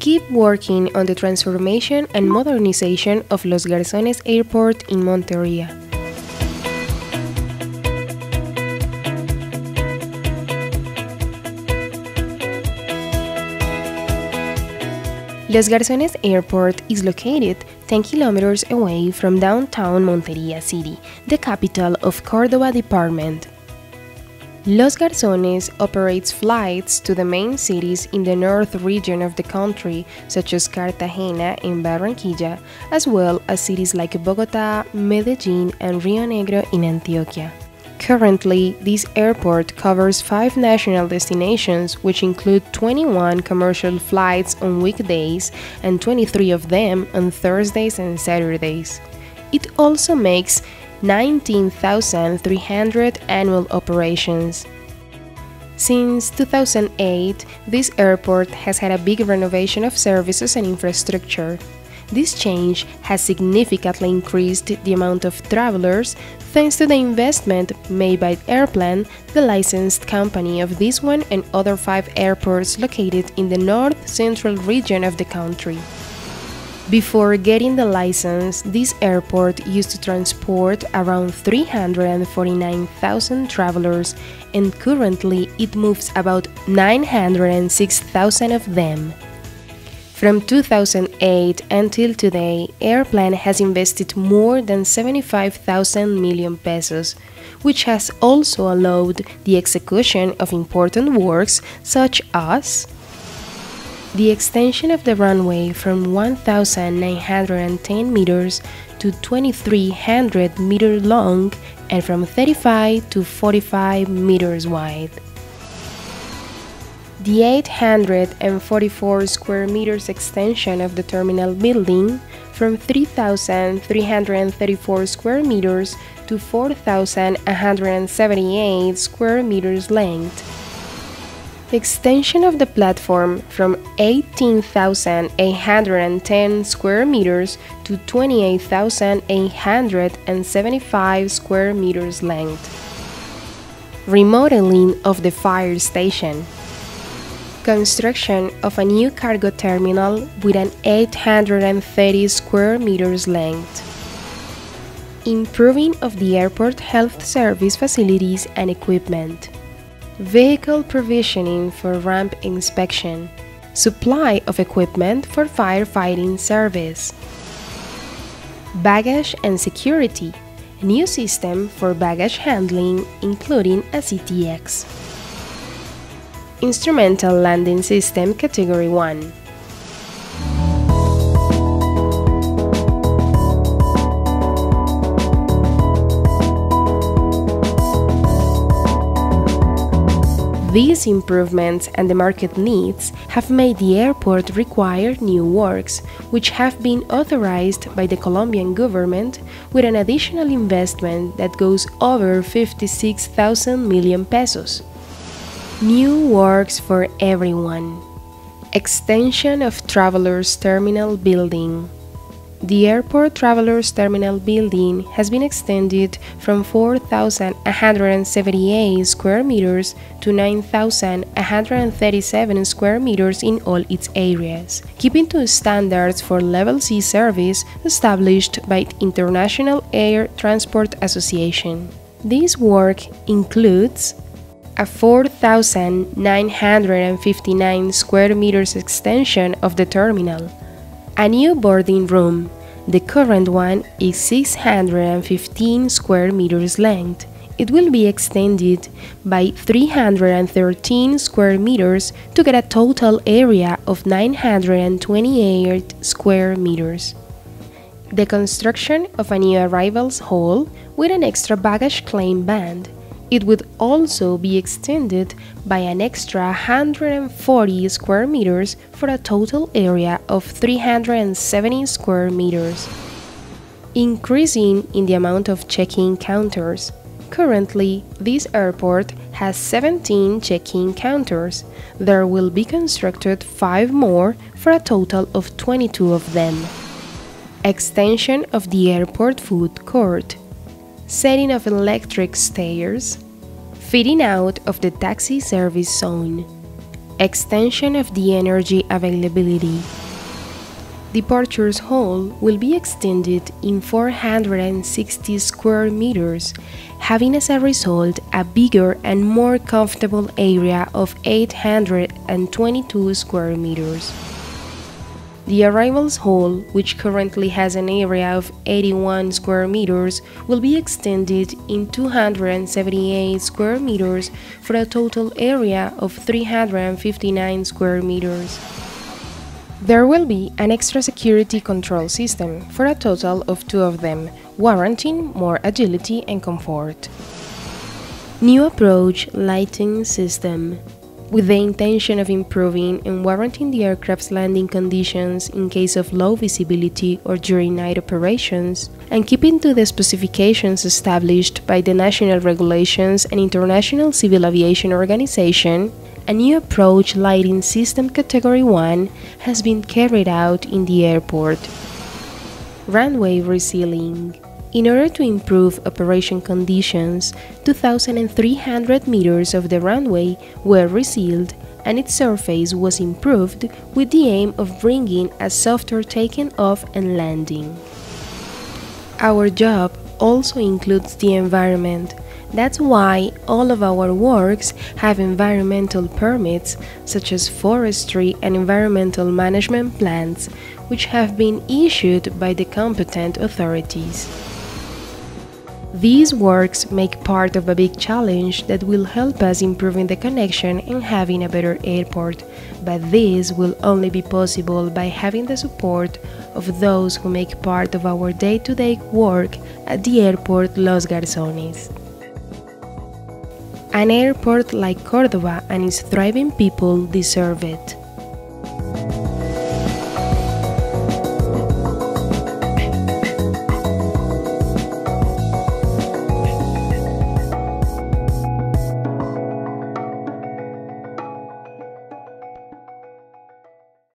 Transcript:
keep working on the transformation and modernization of Los Garzones Airport in Monteria. Los Garzones Airport is located 10 kilometers away from downtown Monteria City, the capital of Córdoba Department. Los Garzones operates flights to the main cities in the north region of the country, such as Cartagena and Barranquilla, as well as cities like Bogotá, Medellín, and Rio Negro in Antioquia. Currently, this airport covers five national destinations, which include 21 commercial flights on weekdays and 23 of them on Thursdays and Saturdays. It also makes 19,300 annual operations. Since 2008, this airport has had a big renovation of services and infrastructure. This change has significantly increased the amount of travelers thanks to the investment made by Airplan, the licensed company of this one and other five airports located in the north central region of the country. Before getting the license, this airport used to transport around 349,000 travelers, and currently it moves about 906,000 of them. From 2008 until today, Airplan has invested more than 75,000 million pesos, which has also allowed the execution of important works such as the extension of the runway from 1,910 meters to 2,300 meters long and from 35 to 45 meters wide. The 844 square meters extension of the terminal building from 3,334 square meters to 4,178 square meters length the extension of the platform from 18,810 square meters to 28,875 square meters length. Remodeling of the fire station. Construction of a new cargo terminal with an 830 square meters length. Improving of the airport health service facilities and equipment vehicle provisioning for ramp inspection, supply of equipment for firefighting service, baggage and security, new system for baggage handling including a CTX. Instrumental Landing System Category 1 These improvements and the market needs have made the airport require new works, which have been authorized by the Colombian government with an additional investment that goes over 56,000 million pesos. New works for everyone. Extension of Travelers Terminal Building the Airport Travelers Terminal building has been extended from 4,178 square meters to 9,137 square meters in all its areas, keeping to standards for Level C service established by the International Air Transport Association. This work includes a 4,959 square meters extension of the terminal, a new boarding room. The current one is 615 square meters length. It will be extended by 313 square meters to get a total area of 928 square meters. The construction of a new arrivals hall with an extra baggage claim band it would also be extended by an extra 140 square meters for a total area of 370 square meters, increasing in the amount of check-in counters. Currently, this airport has 17 check-in counters. There will be constructed 5 more for a total of 22 of them. Extension of the airport food court setting of electric stairs, fitting out of the taxi service zone, Extension of the energy availability. Departures hall will be extended in 460 square meters, having as a result a bigger and more comfortable area of 822 square meters. The arrivals hall, which currently has an area of 81 square meters, will be extended in 278 square meters for a total area of 359 square meters. There will be an extra security control system for a total of two of them, warranting more agility and comfort. New approach lighting system with the intention of improving and warranting the aircraft's landing conditions in case of low visibility or during night operations, and keeping to the specifications established by the national regulations and International Civil Aviation Organization, a new approach lighting system category 1 has been carried out in the airport. Runway resealing in order to improve operation conditions, 2,300 meters of the runway were resealed and its surface was improved with the aim of bringing a softer taking off and landing. Our job also includes the environment. That's why all of our works have environmental permits, such as forestry and environmental management plans, which have been issued by the competent authorities. These works make part of a big challenge that will help us improving the connection and having a better airport, but this will only be possible by having the support of those who make part of our day-to-day -day work at the airport Los Garzones. An airport like Córdoba and its thriving people deserve it.